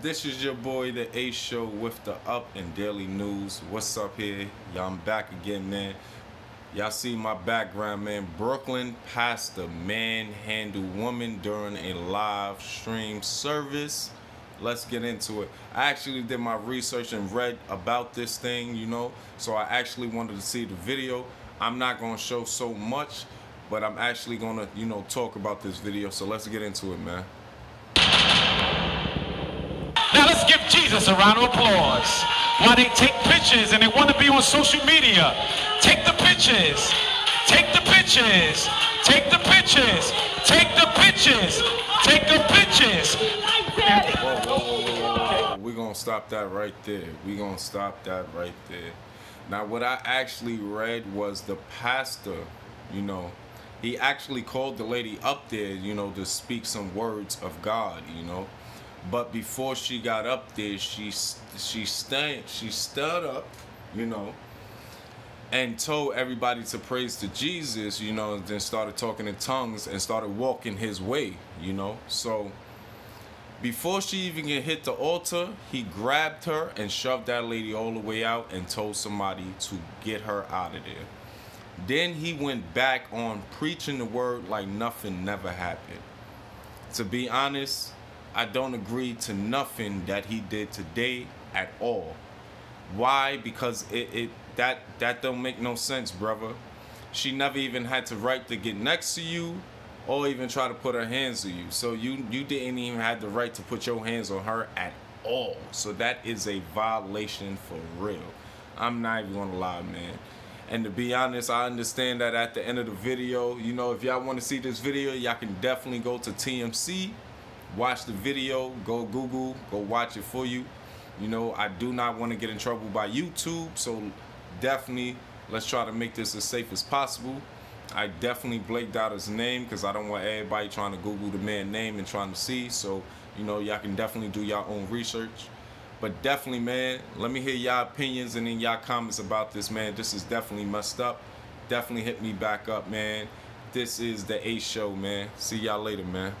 This is your boy, the Ace Show, with the Up and Daily News. What's up here? Y'all, I'm back again, man. Y'all see my background, man. Brooklyn pastor manhandled woman during a live stream service. Let's get into it. I actually did my research and read about this thing, you know, so I actually wanted to see the video. I'm not going to show so much, but I'm actually going to, you know, talk about this video. So let's get into it, man. Now let's give Jesus a round of applause. While they take pictures and they want to be on social media, take the pictures. Take the pictures. Take the pictures. Take the pictures. Take the pictures. We're going to stop that right there. We're going to stop that right there. Now, what I actually read was the pastor, you know, he actually called the lady up there, you know, to speak some words of God, you know. But before she got up there, she she stand she stood up, you know, and told everybody to praise to Jesus, you know, then started talking in tongues and started walking his way, you know. So before she even get hit the altar, he grabbed her and shoved that lady all the way out and told somebody to get her out of there. Then he went back on preaching the word like nothing never happened. To be honest, I don't agree to nothing that he did today at all. Why? Because it, it that that don't make no sense, brother. She never even had to right to get next to you or even try to put her hands on you. So you you didn't even have the right to put your hands on her at all. So that is a violation for real. I'm not even gonna lie, man. And to be honest, I understand that at the end of the video, you know, if y'all want to see this video, y'all can definitely go to TMZ, watch the video, go Google, go watch it for you. You know, I do not want to get in trouble by YouTube, so definitely let's try to make this as safe as possible. I definitely blanked out his name because I don't want everybody trying to Google the man name and trying to see. So, you know, y'all can definitely do y'all own research. But definitely, man, let me hear y'all opinions and then y'all comments about this, man. This is definitely messed up. Definitely hit me back up, man. This is the Ace Show, man. See y'all later, man.